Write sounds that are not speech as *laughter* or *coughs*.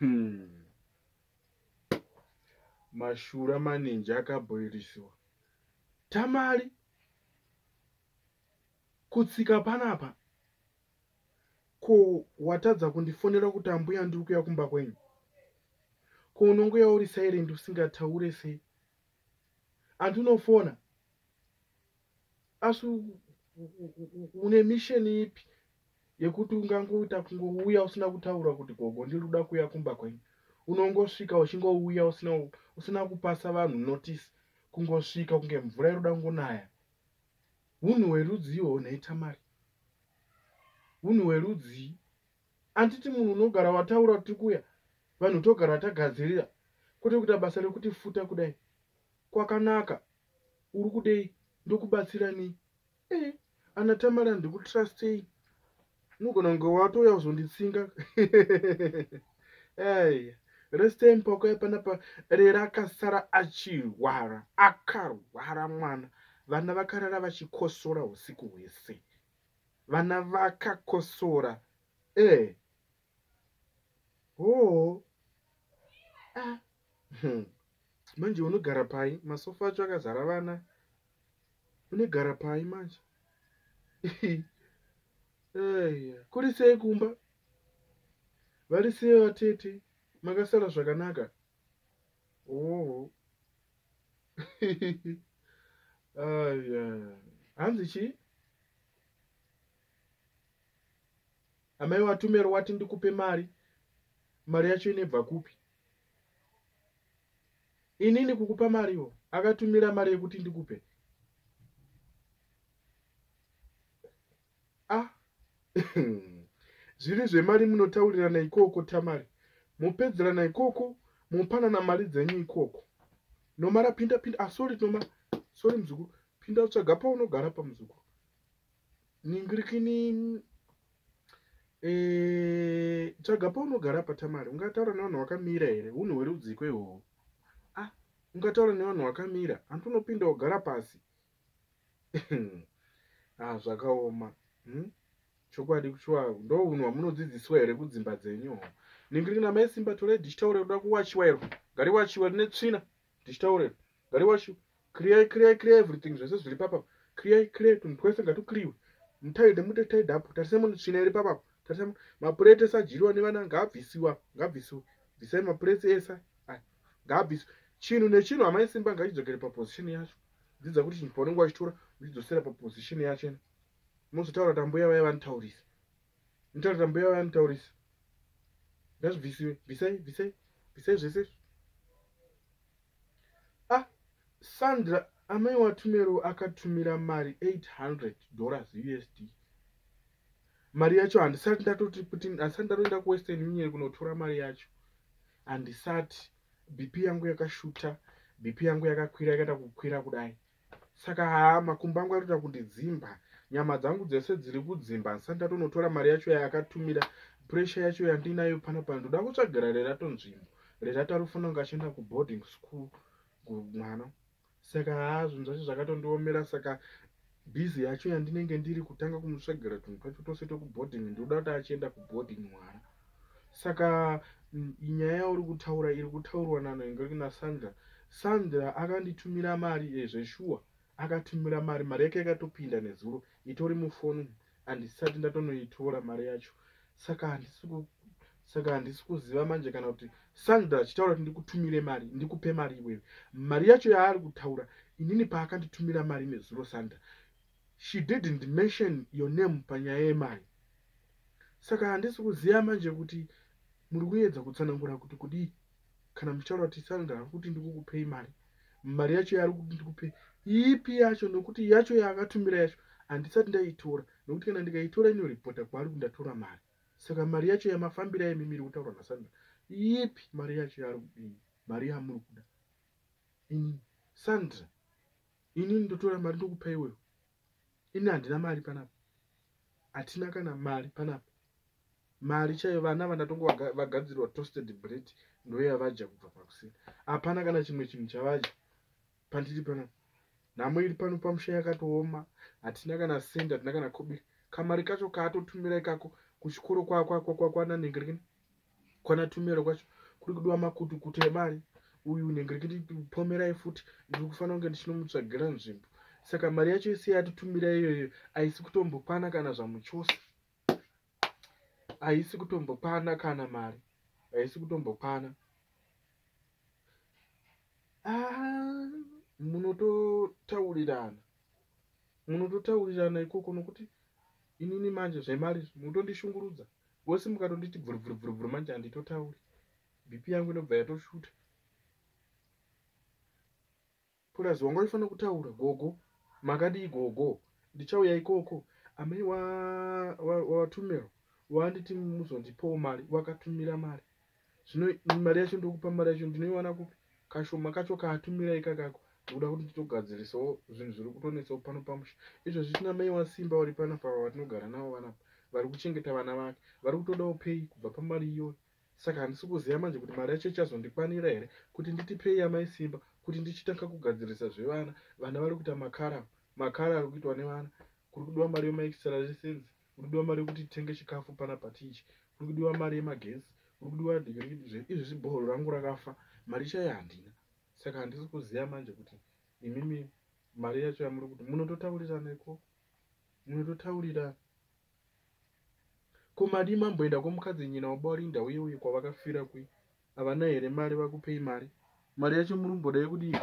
Hmm. mashura maninji akabhoirisiwa tamari. Kutsika panapa. Ko watadza kundifonera kuti ambuya ndiri kuya kumba kwenyu? Ko unongoya uri sairendi usingataure sei? Andinofona. Asi une misheni ipi yekuti ungangoita kungouya usina kutaura kuti gogo ndiri kuda kuya kumba kwenyu. Unongosvika uchingouya usina, usina kupasa vanhu notisi kungosvika kunge mvura iroda kungonaya. Unhu hwerudzi ihwo nheitamari unhu hwerudzi handiti munhu unogara wataura kuti kuya vanhu togara tagadzirira kwete kuita basa rekuti futa kudai? Kwakanaka. Uri kudei? Ndokubatsirani e ana tamari handikutrustei unogona kunge watouya kuzonditsinga. *laughs* Eya resitei mpoko yepanapa rerakasara achirwara akarwara mwana. Vana vakarara vachikosora usiku hwese. Vana vakakosora. E hoo. Ah. hmm. manje unogara pai? Masofa acho akazara vana. Unogara pai manje *laughs* eya kuri sei kumba? Vari sei vatete? Makasara zvakanaka. Oho *laughs* aya hanzi chii? Amai watumero wati ndikupe mari. Mari yacho inebva kupi? Inini kukupa mariwo? Akatumira mari yekuti ndikupe. Ah *coughs* zviri zvemari munotaurirana ikoko tamari. Mupedzerana ikoko mupanana mari dzenyu ikoko. Nomara pinda pinda asori ah, noma sori muzukuru. Pinda utsvaga paunogara pamuzukuru. Ningirikini Eh, tsvaga paunogara patamari ungataura nevanhu vakamira here? Unhu hwerudziko ihwohwo? A ah, ungataura nevanhu vakamira. Handi unopinda kugara pasi. A *coughs* ah, zvakaoma. Hmm? Chokwadi kuchiwa ndo unhu hwamunodzidziswa here kudzimba dzenyuho ningirina mai simba torai ndichitaure kuda kuwachiwa iro gari wachiwa rine tsvina. Ndichitaure. Gari wachiwa. Kriyai kriyai kriyai everything. Zvese zviri papapo. Kriyai kriyai tunhu twese ngatukriwe mutaide mude taidapo tarise munhu tsvina iri papapo. Tarisa mapureti ese adyiriwa nevana ngaabvisiwa. Ngaabvisiwa bvisai mapureti ese. Ngaabvisiwa chinhu nechinhu hamai simba ngachidzokere papozishini yacho. Dzidza kuti chinhu paunenge wachitora uchidzosera papozishini yachena muzotaura kuti ambuya vaya vanitaurisa munotaura kuti ambuya vaya vanitaurisa ngazvibvisiwe bvisai bvisai bvisai zvese. Ah sandra amai watumero akatumira mari 800 dollars usd mari yacho handisati ndatoti kuti handisati ndatoenda kuwestern union kunotora mari yacho. Handisati. Bp yangu yakashuta bp yangu yakakwira yakaita kukwira kudai. Saka haa makumbo angu aritoda kundidzimba nyama dzangu dzese dziri kudzimba handisati ndatonotora mari yacho yayakatumira puresha yacho yandinayo panapa ndoda kutsvagara rerato nzvimbo rerato arifana kunge achienda kuboarding school mwana. Saka haa zvinhu zvacho zvakatondiomera saka bhizi yacho yandinenge ndiri kutanga kumusvegera tunhu twacho tose twekuboarding ndoda kuti achienda kuboarding mwana. Saka nyaya yauri kutaura iri kutaurwa nanhengeri nasandra. Sandra akanditumira mari ezveshuwa akatumira mari mari yake yakatopinda nezuro itori mufoni handisati ndatonoitora mari yacho. Saka handisi saka handisi kuziva manje kana kuti sandra achitaura kuti ndikutumire mari ndikupe mari iweyo mari yacho yaari kutaura inini paakanditumira mari nezuro sandra? She didn't mention your name panyaya yemari. Saka handisi kuziva manje kuti muri kuedza kutsanangura kuti kudii? Kana muchitaura kuti sandra ari kuti ndikukupei mari? Mari yacho yaari kuti ndikupe. Ipi yacho? Nokuti yacho yaakatumira yacho handisati ndaitora nokuti kana ndikaitora inoripota kwaari kundatora mari. Saka mari yacho yamafambiro aimimiri kutaurwa nasandra ipi mari yacho yaari kudii mari yamuri kuda. Ini sandra inini ndotora mari ndokupei wewo ini handina mari panapa hatina kana mari panapa mari chaiyo vana vandatongo vagadzirwa toasted bread ndoyavadya kubva pakusina. Hapana kana chimwe chinhu chavadya pandiri panapa nhamo iri pano pamusha yakatooma. Hatina kana sendi hatina kana kobiri kamari kacho kaatotumira ikako kuchikoro kwakwananengerekeni kwana tumero kwacho. Kuri kudiwa makutukutu emari. Uyu unenge richitipomerai futi ndiri kufanira kunge ndichinomutsvagira nzvimbo. Saka mari yacho ese yatitumira iyoyo haisi kutombokwana kana zvamuchose haisi kutombokwana kana mari. Haisi kutombokwana. Ah, munototaurirana. Munototaurirana ikoko nokuti inini manje zvemari munotondishungurudza vose mukatonditi bvurubvurubvurubvuru manje handitotauri. Bhipi yangu inobva yatoshuta. Purazi wanga uchifanira kutaura gogo makadii gogo? Ndichauya ikoko. Amai watumirwa wanditi muzondipawo mari wakatumira mari. Zvino mari yacho ndokupa mari yacho ndinoiwana kupi? Kashoma kacho kaatumira ikakako ndokuda kuti nditogadzirisawo zvinhu zviri kutonesawo pano pamusha. Izvozvi tina mai wasimba vari panapa vatinogara navo vanapa vari kuchengeta vana vake. Vari kutodawo pei kubva pamari iyoyo. Saka handisi kuziva manje kuti mari yacho ichazondikwanira here kuti nditi pei yamai simba kuti ndichitanga kugadzirisa zvevana. Vana vari kuita makara makara ari kuitwa nevana. Kuri kudiwa mari yemaextra license kuri kudiwa mari yekuti titenge chikafu panapa tichi kuri kudiwa mari yemagezi kuri kudiwa izvi zvibhohoro rangu rakafa. Mari chayo handina saka handisi kuziva manje kuti imimi mari yacho yamuri kuti munototaurirana ikoko munototaurirana ko madi mamboenda kwomukadzi nyina wabawarinda uye uye kwavakafira kui havana here mari vakupei mari mari yacho muri mbodai kudii